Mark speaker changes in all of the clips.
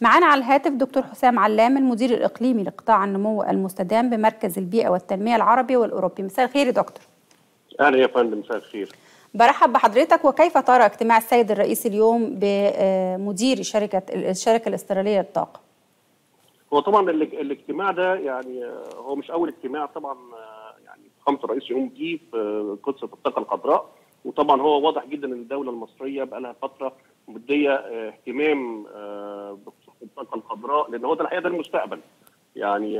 Speaker 1: معانا على الهاتف دكتور حسام علام المدير الإقليمي لقطاع النمو المستدام بمركز البيئة والتنمية العربي والأوروبي. مساء الخير يا دكتور.
Speaker 2: أهلا يا فندم مساء الخير.
Speaker 1: برحب بحضرتك وكيف ترى اجتماع السيد الرئيس اليوم بمدير شركة الشركة الاسترالية للطاقة؟
Speaker 2: هو طبعا ال- الاجتماع ده يعني هو مش أول اجتماع طبعا يعني فخامه الرئيس يقوم بيه في قصة الطاقة الخضراء وطبعا هو واضح جدا إن الدولة المصرية بقى لها فترة مدية اهتمام الطاقه الخضراء لأن هو ده الحقيقة ده المستقبل. يعني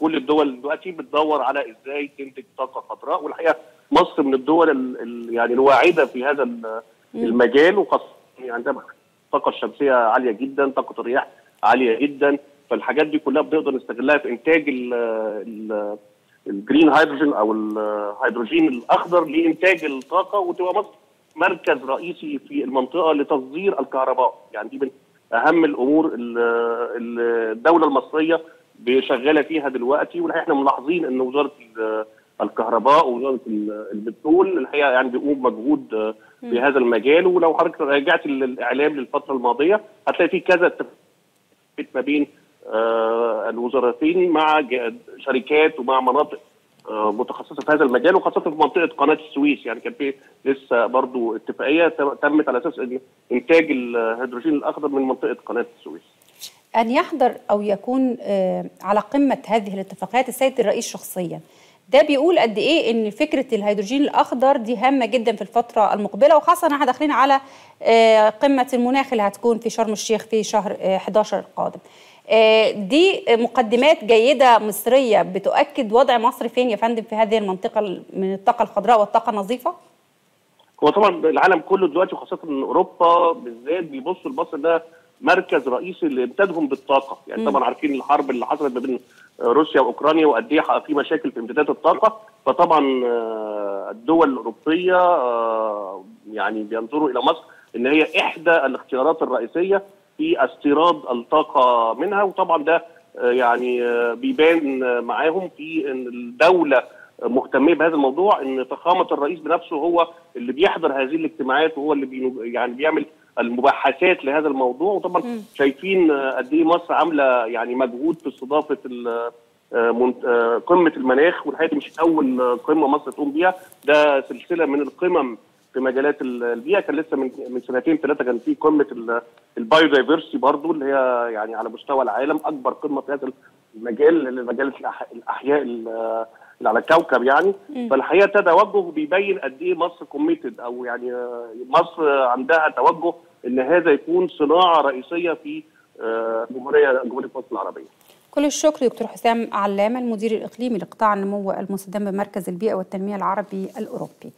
Speaker 2: كل الدول دلوقتي بتدور على إزاي تنتج طاقة خضراء والحقيقة مصر من الدول ال- ال- يعني الواعدة في هذا ال- المجال وخاصة يعني عندها الطاقه الشمسيه عالية جدا طاقة الرياح عالية جدا. فالحاجات دي كلها بنقدر نستغلها في إنتاج ال ال الجرين هيدروجين أو الهيدروجين الأخضر لإنتاج الطاقة وتبقى مصر مركز رئيسي في المنطقة لتصدير الكهرباء. يعني دي من أهم الأمور ال- ال- الدولة المصرية شغاله فيها دلوقتي والحقيقة إحنا ملاحظين إن وزارة ال- الكهرباء ووزارة ال- البترول الحقيقة يعني بيقوم مجهود في هذا المجال ولو حضرتك رجعت للإعلام للفترة الماضية هتلاقي في كذا اتفاقات ما بين آه، الوزارتين مع شركات ومع مناطق متخصصة في هذا المجال وخاصة في منطقة قناة السويس يعني كان في لسه برضو اتفاقية تم- تمت على أساس إن إنتاج الهيدروجين الأخضر من منطقة قناة السويس.
Speaker 1: أن يحضر أو يكون آه، على قمة هذه الاتفاقات السيد الرئيس شخصيا ده بيقول قد إيه إن فكرة الهيدروجين الأخضر دي هامة جدا في الفترة المقبلة وخاصة إن إحنا داخلين على آه، قمة المناخ اللي هتكون في شرم الشيخ في شهر آه، 11 القادم. آه، دي مقدمات جيدة مصرية بتؤكد وضع مصر فين يا فندم في هذه المنطقة من الطاقة الخضراء والطاقة النظيفة؟
Speaker 2: هو طبعا العالم كله دلوقتي وخاصة أوروبا بالذات بيبصوا لمصر ده مركز رئيسي لامدادهم بالطاقة، يعني طبعا عارفين الحرب اللي حصلت ما بين روسيا وأوكرانيا وقد إيه في مشاكل في امدادات الطاقة، فطبعا آه، الدول الأوروبية آه، يعني بينظروا إلى مصر إن هي إحدى الاختيارات الرئيسية في استيراد الطاقة منها. وطبعا ده آه، يعني بيبان معاهم في إن الدولة مهتميه بهذا الموضوع إن فخامة الرئيس بنفسه هو اللي بيحضر هذه الاجتماعات وهو اللي يعني بيعمل المباحثات لهذا الموضوع. وطبعا شايفين آه، قد إيه مصر عاملة يعني مجهود في استضافة آه، آه، قمة المناخ والحقيقة مش أول قمة مصر تقوم بيها. ده سلسلة من القمم في مجالات ال- البيئة. كان لسه من من سنتين ثلاثة كان في قمة ال biodiversity برضو اللي هي يعني على مستوى العالم أكبر قمة في هذا المجال مجال الأحياء ال- اللي على الكوكب يعني. فالحقيقة ده توجه بيبين قد إيه مصر committed أو يعني مصر عندها توجه إن هذا يكون صناعة رئيسية في آه، جمهورية جمهورية مصر العربية.
Speaker 1: كل الشكر دكتور حسام علام المدير الإقليمي لقطاع النمو المستدام بمركز البيئة والتنمية العربي الأوروبي